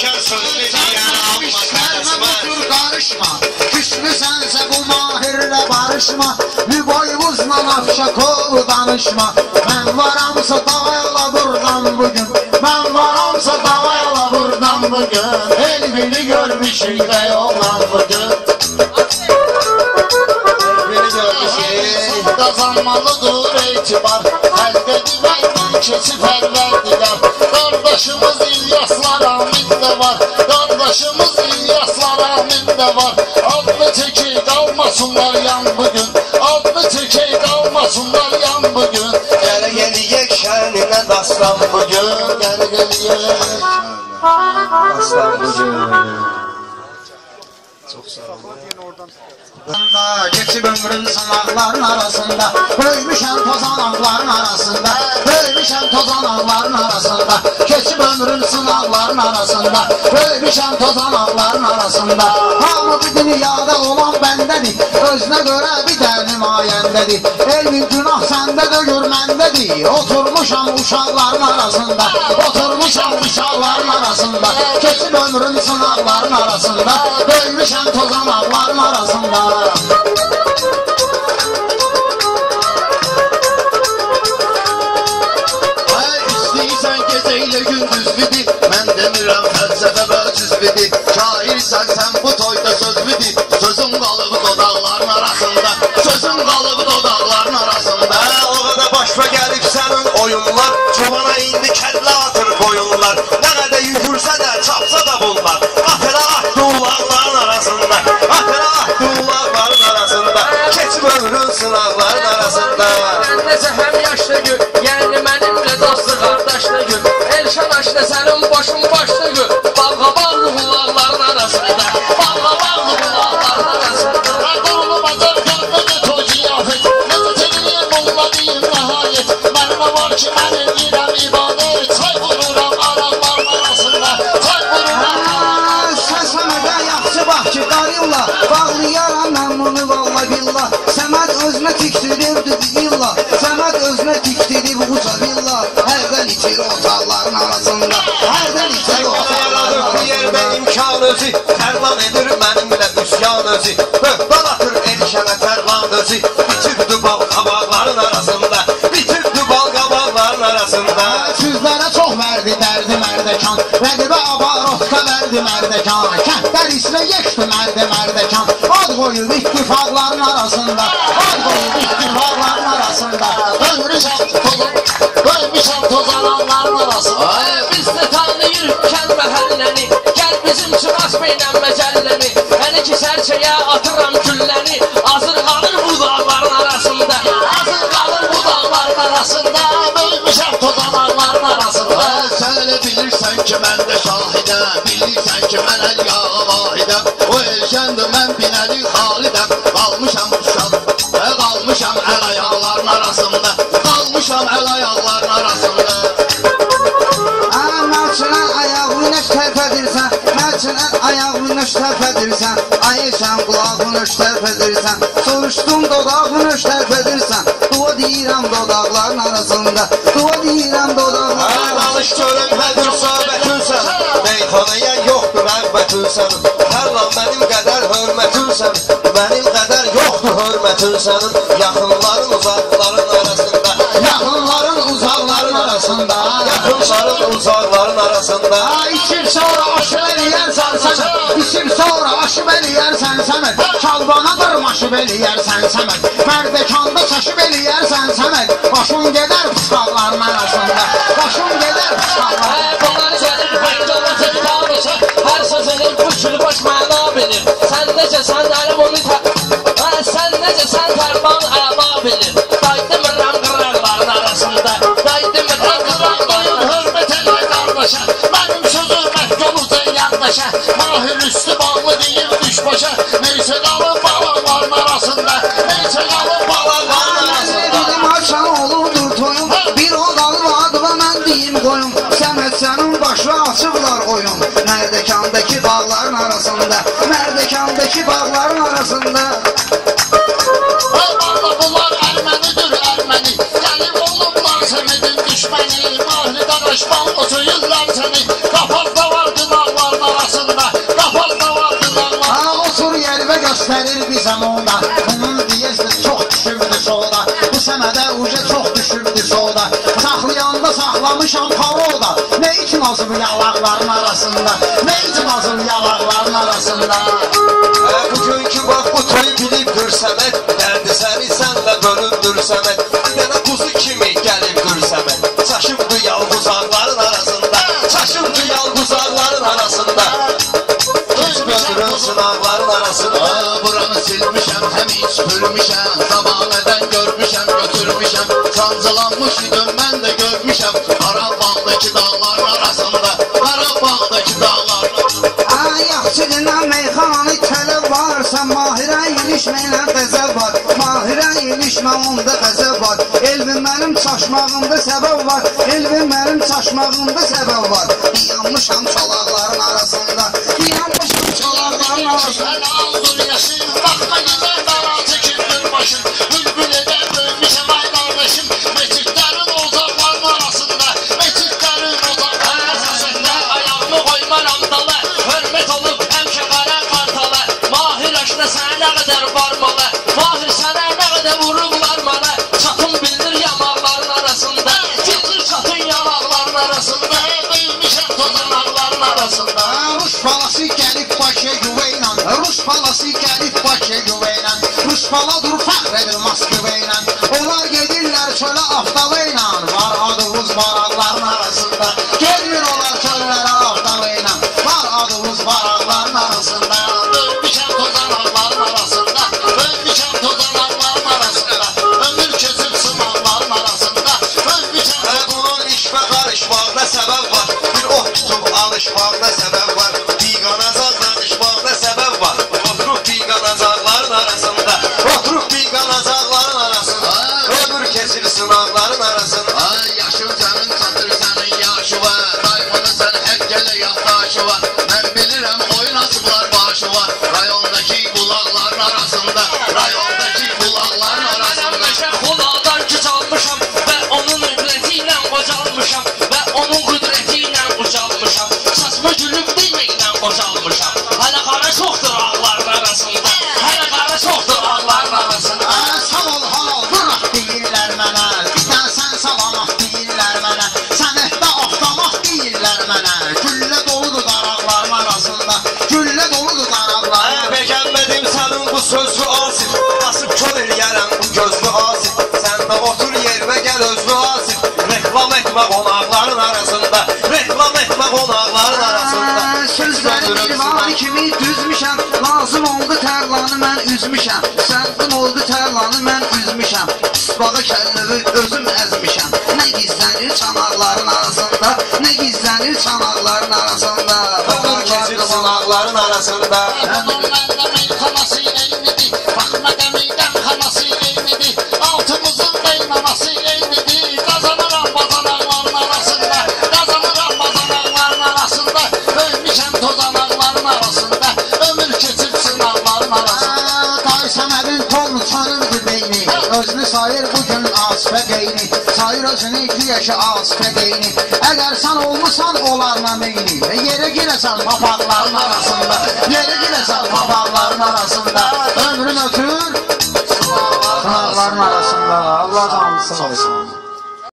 düşər sözlü İşlərmə qarışma budur qarışma Küslüsənsə bu mahirlə barışma. Müboyvuzla Afşakov danışma. Mən varamsa davayla buradan bugün. Mən varamsa davayla buradan bugün. El biri görmüşük də yoldan bugün. Beni görmüşük Kazanmalıdır etibar Əldə divəndən keçib əllərdilər Qardaşımız İlyaslar Amin də var Qardaşımız İlyaslar Amin də var. Adlı çəkey qalmasınlar yan bugün. Adlı çəkey qalmasınlar yan bugün. Gələ gəliyək şəninə dastan bugün. Gəl gəliyək Dastan bugün Arasında, Geçip ömrüm sınavların arasında Böymüşem tozanakların arasında Böymüşem tozanakların arasında Geçip ömrüm sınavların arasında Böymüşem tozanakların arasında. Hamı bu dünyada olan bendedir Özüne göre bir derdim ayəndedir Elmin günah sende de görmendedir. Oturmuşam uşakların arasında. Oturmuşam uşakların arasında. Geçip ömrüm sınavların arasında. Böymüşem tozanakların arasında. Ay istəyirsən gecə ilə gündüz bidi Mən demirəm fəlsəfə və cüzbidi Şairsən sən bu toyda söz bidi Sözüm yaşda sənin başın başda gör Balğa bağlı hullarların arasında Balğa bağlı hullarların arasında Radolu bazar qarqada toci yafet Nasıl çekilir bulmadığım nəhayet Mənimə var ki mən eləyirəm ibadet. Çay vururam adamların arasında Çay vururam Sən Səmədə yaxşı bax ki qarılla Bağlayaram mən bunu valla billah. Səməd özünə tikdirirdi illa. Səməd özünə tikdirib uca billah Əldən itir ota imkan özü Tərlan edir mənimlə üsyan özü Böhtan atır erişənə tərlan özü Bitirdi bal qabaqların arasında. Bitirdi bal qabaqların arasında. Sizlərə çox verdi dərdi mərdəkan Rəqibə abarotka verdi mərdəkan Kəndlər içinə yekdi mərdə mərdəkan Ad qoyub ittifaqların arasında. Ad qoyub ittifaqların arasında. Ömrüşəm tozan Ölmüşəm tozananların arasında. Biz də tanıyırıq kənd məhəlləni. Çıqas beynən məcəlləni. Məni ki sərçəyə atıram gülləni. Azır qalır bu dağların arasında. Azır qalır bu dağların arasında. Ölmüşəm tozananların arasında Sən elə bilirsən ki mən də şahidəm Bilirsən ki mən əl yağı vahidəm O elşəndir mən binəli xalidəm Qalmışam uşaq və qalmışam əl ayaqların arasında Qalmışam əl ayaqların arasında Mərçinə ayağını tərpədirsən Mərçinə ayağını tərpədirsən Ayırsan qulağını tərpədirsən Soruşdum dodağını tərpədirsən Dua deyirəm dodaqların arasında Dua deyirəm dodaqların Hər danış görüm hədir söhbətinsən Meyxanaya yoxdur rəğbətinsən Hər lan mənim qədər hörmətinsən Mənim qədər yoxdur hörmətinsən Yaxınların aşıb eləyərsən səmət Çalbana dırmaşıb eləyərsən səmət Mərdəkanda çaşıb eləyərsən səmət Başın gedər pısqalların arasında Başın gedər pısqalların bunlar bəndə vətən qabısa. Hər sözünün kül baş məna bilir. Sən necə sən əlim onu tə... Sən necə sən tərban əba bilir. Daydımıram qıraqların arasında. Daydımıram qıraq Qoyun hörmət elə qardaşa Mənim sözüm məhkəmuzda yandaşa Mahir üstü bağlı açıblar oyun. Mərdəkandakı bağların arasında Mərdəkandakı bağların arasında. Almanla bunlar ərmənidir ərməni Gəlib olublar səmidin düşməni Mahli danışman otuyurlar səni Qapar da var günahların arasında Qapar da var günahların Otur yer və göstərir bizə onda Bunlar Azıb yalaqların arasında. Ne için azıb yalaqların arasında? Hə, bugünkü bax bu toy bilibdir Səməd Dərdi səni sənlə bölündür Səməd Yenə quzu kimi gəlibdir Səməd Çaşıbdı yalquzaqların arasında Çaşıbdı yalquzaqların arasında. Keç ömrün sınaqların arasında. Buranı silmişəm, həmin süpürmüşəm Zamanədən görmüşəm, götürmüşəm Sancılanmış idim, mən də görmüşəm Qarabağdakı dağların ilişməylə qəzəb var Mahirə ilişmə onda qəzəb var Elvin mənim çaşmağımda səbəb var Elvin mənim çaşmağımda səbəb var. Yanmışam çalaqların arasında Yanmışam çalaqların arasında balası gəlib Bakıya güvəylə Rus bala dur fəxr edir Moskva ilə Onlar gedirlər çölə avtava ilə Var adımız maraqların arasında. Gedir onlar çöllərə avtava ilə Var adımız maraqların arasında. Böymüşəm tozanaqların arasında Böymüşəm tozanaqların arasında. Ömür keçib sınaqların arasında. Böymüşəm Hə, bunun işbə qarışmağına səbəb var. Bir oh tutub səbəb var yaxdaşı var. Mən bilirəm oyun açıblar başı var. Rayondakı bulaqların arasında Rayondakı bulaqların arasında. Meşə xuladan güc almışam Və onun qüdrəti ilə qocalmışam Və onun qüdrəti ilə ucalmışam. Saçma gülüb deməklə qocalmışam Hələ qara çoxdur sözlü asif Basıb kör eləyərəm bu gözlü asif Sən də otur yerimə gəl özlü asif Reklam etmə qonaqların arasında Reklam etmə qonaqların arasında. Aa, Sözləri bir var kimi düzmüşəm Lazım oldu tərlanı mən üzmüşəm Səndin oldu tərlanı mən üzmüşəm Isbağı kəlləvi özüm əzmişəm Nə gizlənir çanaqların arasında Nə gizlənir çanaqların arasında. Ömür keçir sınaqların arasında Özünü sayır bugün asfə qeyni. Sayır özünü iki yaşı asfə qeyni. Əgər sən olmusan onlarla meyni. Yerə girəsən papaqların arasında. Yerə girəsən papaqların arasında. Ömrün ötür Sınaqların arasında. Allah canlısı olsun